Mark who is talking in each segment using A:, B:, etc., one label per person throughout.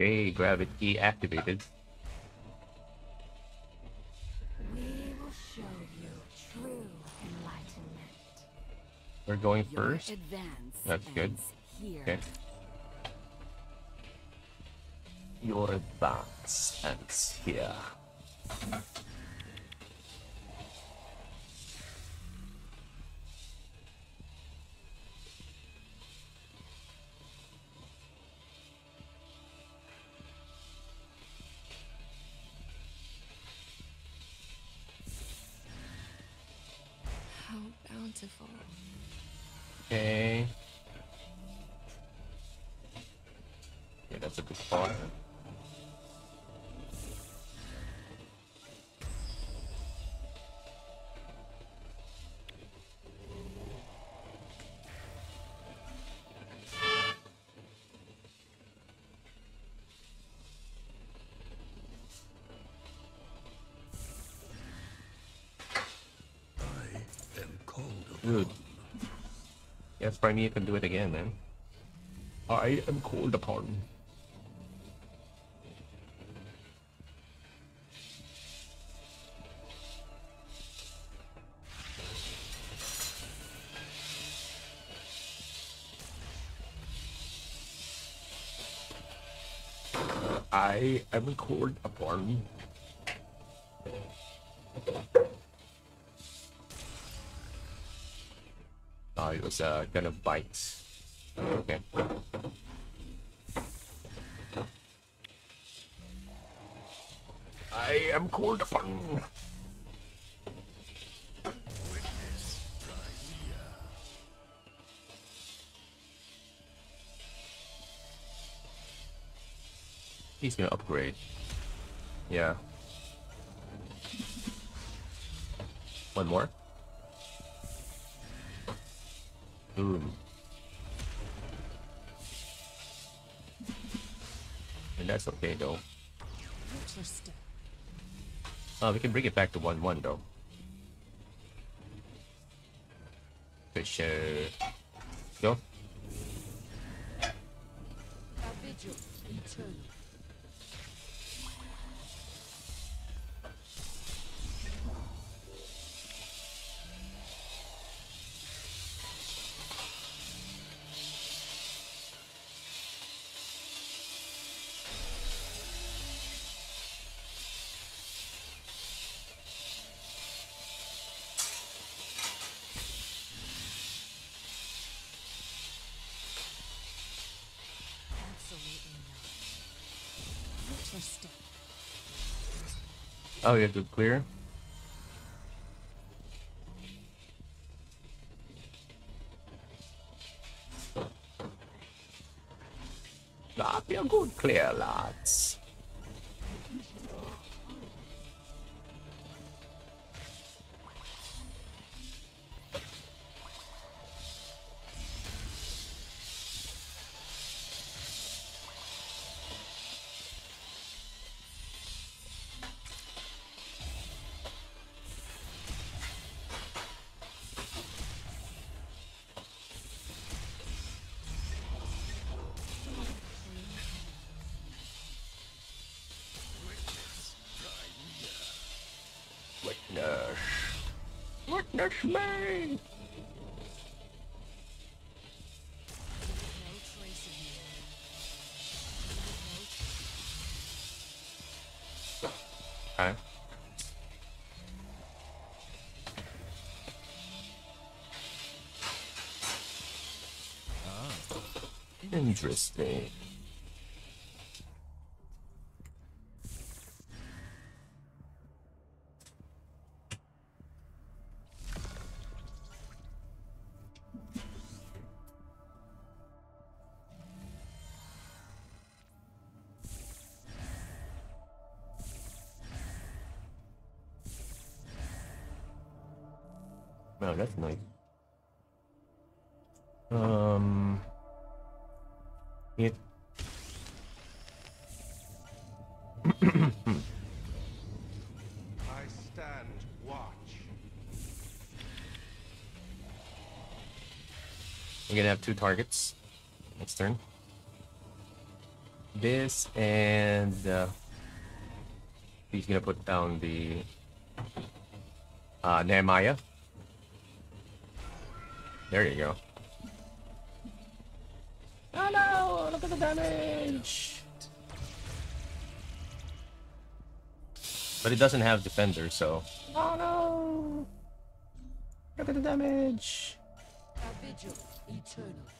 A: Okay, gravity activated.
B: We will show you true enlightenment.
A: We're going
B: Your
A: first.
B: advance
A: That's good.
B: Here.
A: Okay. Your advance ends here. That's a good spot.
C: I am called
A: Good. Yes, by me, you can do it again, man. I am called upon. I am called upon. Oh, it was uh, gonna bite. Okay. I am called upon. He's gonna upgrade. Yeah. One more. Boom. And that's okay though. Uh, we can bring it back to 1-1 though. Fish, uh... Go. Oh, you have to clear? Be a good clear, lads. Witness. Witness me!
D: No trace of you.
A: Okay. Interesting. Wow, that's nice. Um, it.
E: I stand watch.
A: We're gonna have two targets next turn. this and uh, he's gonna put down the uh, Nehemiah. There you go. Oh no! Look at the damage! But it doesn't have defender, so. Oh no! Look at the damage!
D: Our vigil eternal.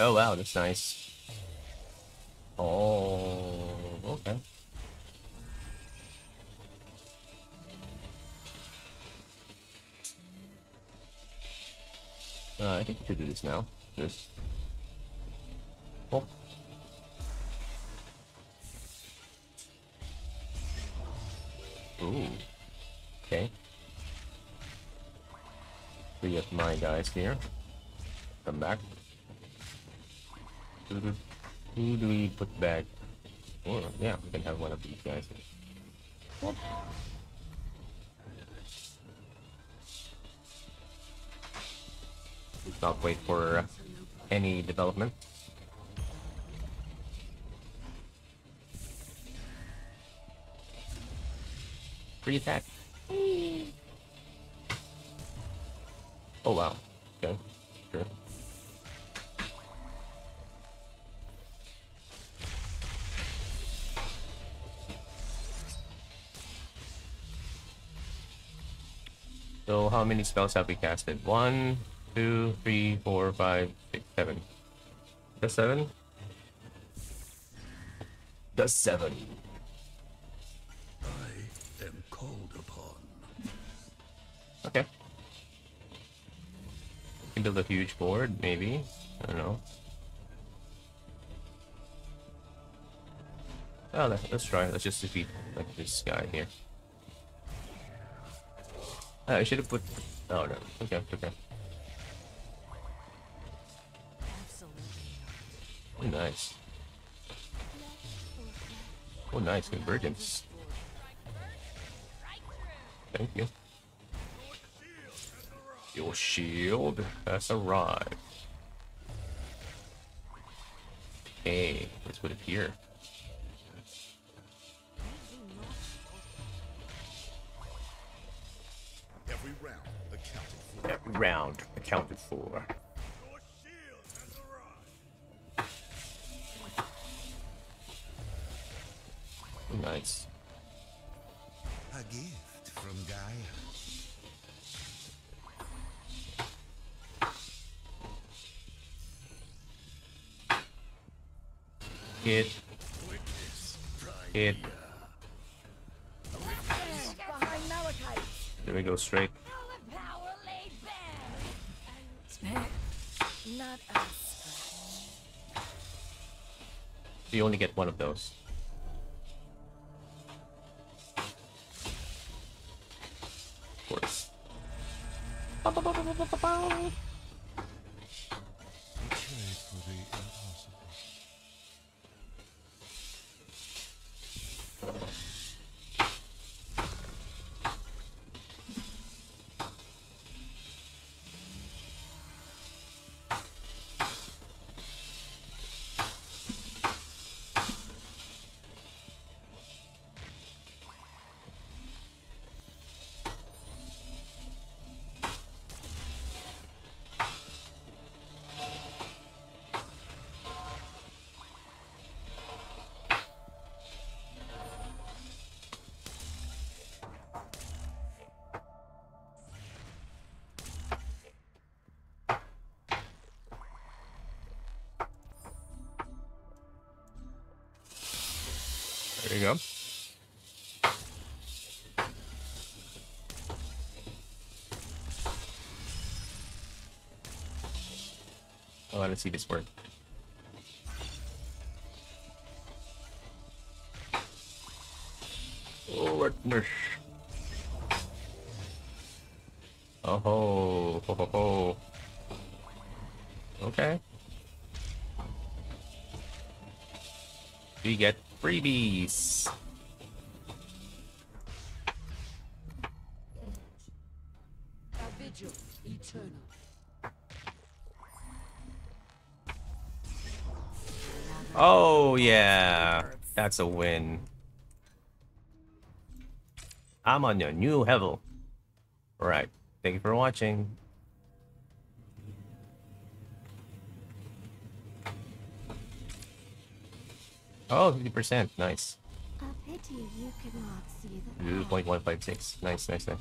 A: Oh wow, that's nice. Oh, okay. Uh, I think we should do this now. Just. Oh. Ooh. Okay. Three of my guys here. Come back. Who do, we put back? Oh, yeah, we can have one of these guys. Whoop. Let's not wait for uh, any development. Free attack. Oh wow. So how many spells have we casted? One, two, three, four, five, six, seven. The seven? The seven.
C: I am called upon.
A: Okay. We Can build a huge board, maybe. I don't know. Oh, let's try. Let's just defeat like this guy here. Ah, I should have put. Oh no. Okay. Okay. Oh, nice. Oh, nice convergence. Thank you. Your shield has arrived. Okay, let's put it here.
C: Every round accounted for. Your shield has arrived.
A: Nice.
C: A gift from Gaia.
A: Hit.
C: Witness pride.
A: Hit. There we go straight. You only get one of those. Of course. There you go. Oh, let's see this work. Oh, what wetness. Oh ho, ho ho ho. Okay. We get freebies. Oh yeah, that's a win. I'm on your new level. Alright, thank you for watching. Oh, 50%, nice.
E: A pity you could see the
A: 2.156, nice, nice, nice.